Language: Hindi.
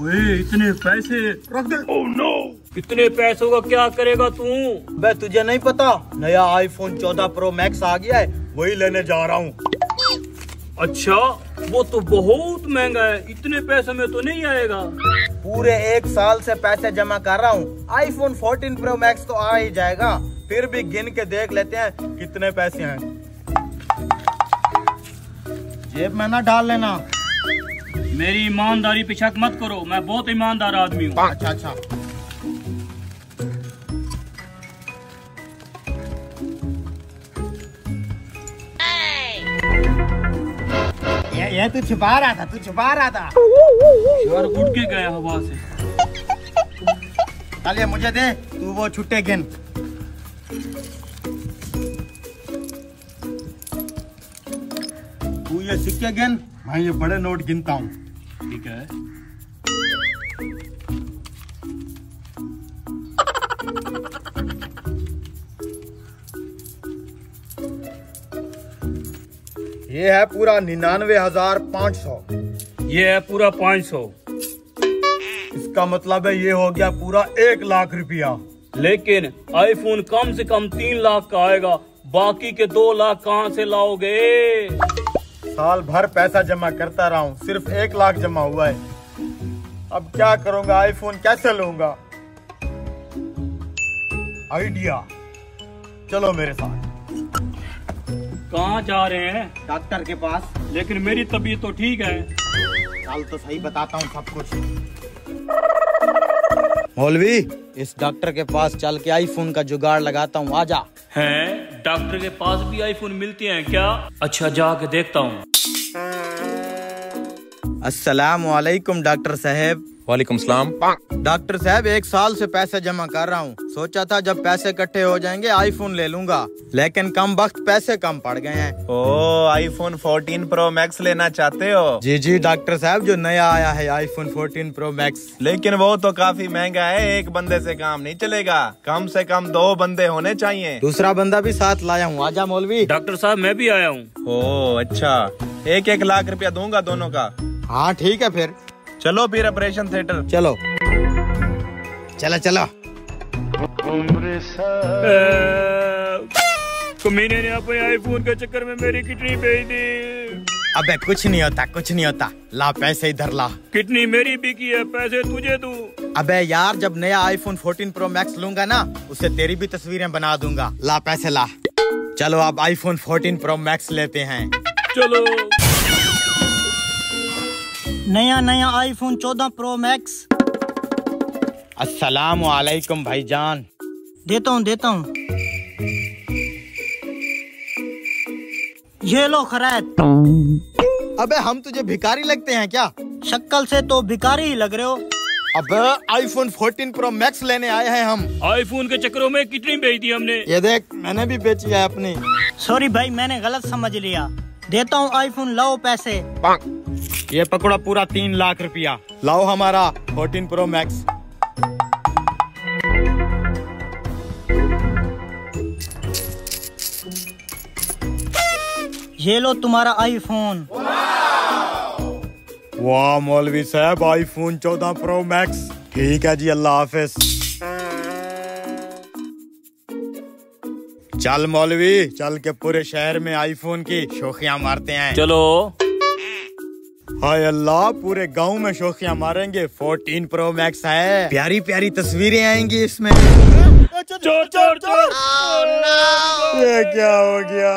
ओए इतने पैसे। रख दे। ओह नो इतने पैसों का क्या करेगा तू? मैं तुझे नहीं पता। नया आईफोन 14 प्रो मैक्स आ गया है वही लेने जा रहा हूँ। अच्छा वो तो बहुत महँगा है। इतने पैसे में तो नहीं आएगा। पूरे एक साल से पैसे जमा कर रहा हूँ। आईफोन 14 प्रो मैक्स तो आ ही जाएगा। फिर भी गिन के देख लेते हैं कितने पैसे हैं। जेब में ना डाल लेना। मेरी ईमानदारी पे शक मत करो मैं बहुत ईमानदार आदमी हूँ। अच्छा अच्छा ये ये तू छुपा रहा था तू छुपा रहा था। यार उड़ के गया हवा से। चल ये मुझे दे तू वो छुट्टे गिन। तू ये सिक्के गिन मैं ये बड़े नोट गिनता हूँ। ठीक है ये है पूरा निन्यानवे हज़ार पाँच सौ। ये है पूरा पाँच सौ। इसका मतलब है ये हो गया पूरा एक लाख रुपया। लेकिन आईफोन कम से कम तीन लाख का आएगा बाकी के दो लाख कहाँ से लाओगे? साल भर पैसा जमा करता रहा हूँ सिर्फ़ एक लाख जमा हुआ है। अब क्या करूँगा? आईफोन कैसे लूँगा? आइडिया चलो मेरे साथ। कहाँ जा रहे हैं? डॉक्टर के पास। लेकिन मेरी तबीयत तो ठीक है। चल तो सही बताता हूँ सब कुछ। मौलवी इस डॉक्टर के पास चल के आईफोन का जुगाड़ लगाता हूँ आजा हैं? डॉक्टर के पास भी आईफोन मिलते हैं, क्या? अच्छा जाके देखता हूँ। अस्सलाम डॉक्टर साहब। वालेकुम सलाम। डॉक्टर साहब एक साल से पैसे जमा कर रहा हूँ। सोचा था जब पैसे इकट्ठे हो जाएँगे आईफोन ले लूँगा। लेकिन कम वक्त पैसे कम पड़ गए हैं। ओ आईफोन 14 प्रो मैक्स लेना चाहते हो? जी जी डॉक्टर साहब जो नया आया है आईफोन 14 प्रो मैक्स लेकिन वो तो काफ़ी महँगा है एक बंदे से काम नहीं चलेगा। कम से कम दो बंदे होने चाहिए। दूसरा बंदा भी साथ लाया हूँ। आजा मौलवी। डॉक्टर साहब मैं भी आया हूँ। ओ अच्छा। एक एक लाख रुपया दूँगा दोनों का। हाँ ठीक है फिर। चलो फिर ऑपरेशन थिएटर चलो। चलो चलो। कमीने ने अपने आईफोन के चक्कर में मेरी किडनी भेज दी। अबे कुछ नहीं होता कुछ नहीं होता। ला पैसे इधर ला। किडनी मेरी बिकी है पैसे तुझे दू। अबे यार जब नया आईफोन 14 प्रो मैक्स लूँगा ना उससे तेरी भी तस्वीरें बना दूँगा। ला पैसे ला। चलो अब आईफोन 14 प्रो मैक्स लेते हैं। चलो। नया नया आईफोन 14 प्रो मैक्स अस्सलाम वालेकुम भाईजान। देता हूँ देता हूँ। ये लो खरैत अबे हम तुझे भिखारी लगते हैं क्या? शक्ल से तो भिखारी ही लग रहे हो। अबे आईफोन 14 प्रो मैक्स लेने आए हैं हम। आईफोन के चक्करों में कितनी बेच दी हमने। ये देख मैंने भी बेची है अपनी। सॉरी भाई मैंने गलत समझ लिया। देता हूँ आईफोन लाओ पैसे। ये पकड़ा पूरा तीन लाख रुपया। लाओ हमारा 14 प्रो मैक्स ये लो तुम्हारा आईफोन वाह मौलवी साहब आईफोन 14 प्रो मैक्स ठीक है जी अल्लाह हाफिज। चल मौलवी चल के पूरे शहर में आईफोन की शोखियाँ मारते हैं। चलो। हाय अल्लाह पूरे गाँव में शोखियाँ मारेंगे। 14 प्रो मैक्स है। प्यारी प्यारी तस्वीरें आएँगी इसमें। चोर चोर चोर। ये क्या हो गया?